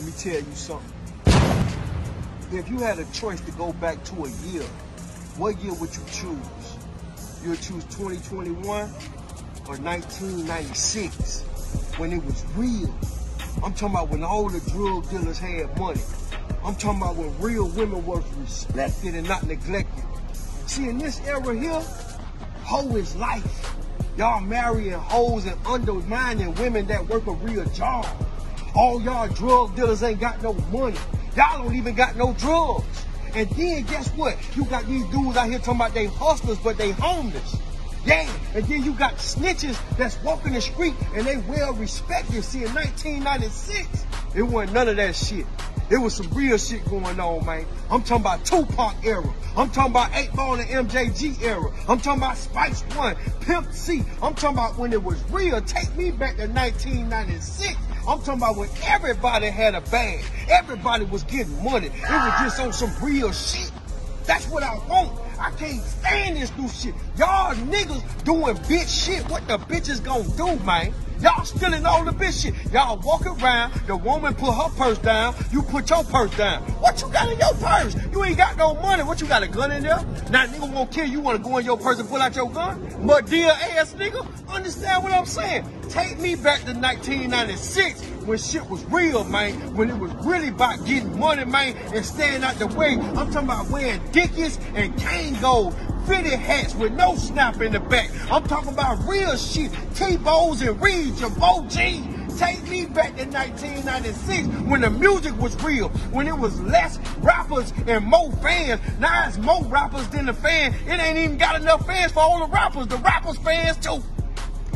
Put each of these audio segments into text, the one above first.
Let me tell you something. If you had a choice to go back to a year, what year would you choose? You would choose 2021 or 1996 when it was real. I'm talking about when all the drug dealers had money. I'm talking about when real women was respected and not neglected. See, in this era here, hoe is life. Y'all marrying hoes and undermining women that work a real job. All y'all drug dealers ain't got no money. Y'all don't even got no drugs. And then guess what? You got these dudes out here talking about they hustlers, but they homeless. Yeah, and then you got snitches that's walking the street and they well respected. See, in 1996, it wasn't none of that shit. It was some real shit going on, man. I'm talking about Tupac era. I'm talking about 8 Ball and MJG era. I'm talking about Spice One, Pimp C. I'm talking about when it was real. Take me back to 1996. I'm talking about when everybody had a bag. Everybody was getting money. It was just on some real shit. That's what I want. I can't stand this new shit. Y'all niggas doing bitch shit. What the bitches gonna do, man? Y'all stealing all the bitch shit. Y'all walk around, the woman put her purse down, you put your purse down. What you got in your purse? You ain't got no money. What you got a gun in there? Now nigga won't kill you, wanna go in your purse and pull out your gun? But dear ass nigga, understand what I'm saying? Take me back to 1996 when shit was real, man. When it was really about getting money, man, and staying out the way. I'm talking about wearing Dickies and Kangol fitted hats with no snap in the back. I'm talking about real shit. T-Bows and Reeds, your OG. Take me back to 1996 when the music was real, when it was less rappers and more fans. Now it's more rappers than the fans. It ain't even got enough fans for all the rappers. The rappers fans too.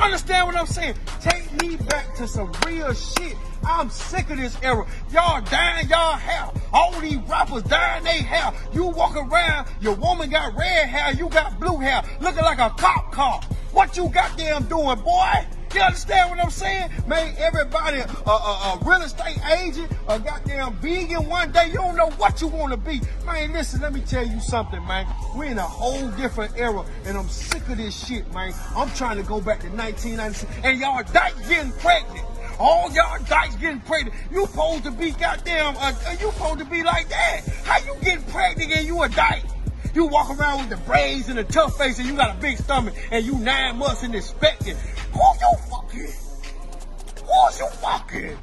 Understand what I'm saying? Take me back to some real shit. I'm sick of this era. Y'all dying y'all hair. All these rappers dying they hair. You walk around, your woman got red hair, you got blue hair, looking like a cop car. What you goddamn doing, boy? You understand what I'm saying? Man, everybody, a uh, uh, real estate agent, a goddamn vegan one day, you don't know what you want to be. Man, listen, let me tell you something, man. We're in a whole different era, and I'm sick of this shit, man. I'm trying to go back to 1996, and y'all dykes getting pregnant. All y'all dykes getting pregnant. You supposed to be goddamn, uh, you supposed to be like that. How you getting pregnant and you a dyke? You walk around with the braids and the tough face and you got a big stomach and you nine months and expecting. Who you fucking? Who's you fucking?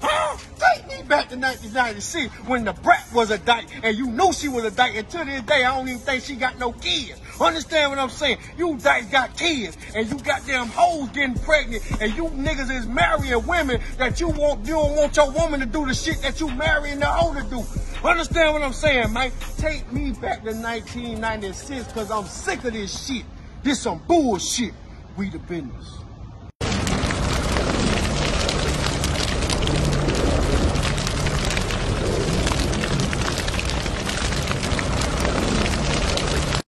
Huh? Take me back to 1996 when Da Brat was a dyke and you knew she was a dyke. And to this day, I don't even think she got no kids. Understand what I'm saying? You dykes got kids and you got them hoes getting pregnant and you niggas is marrying women that you want, you don't want your woman to do the shit that you marrying the hoe to do. Understand what I'm saying, Mike? Take me back to 1996 because I'm sick of this shit. This some bullshit. We the business.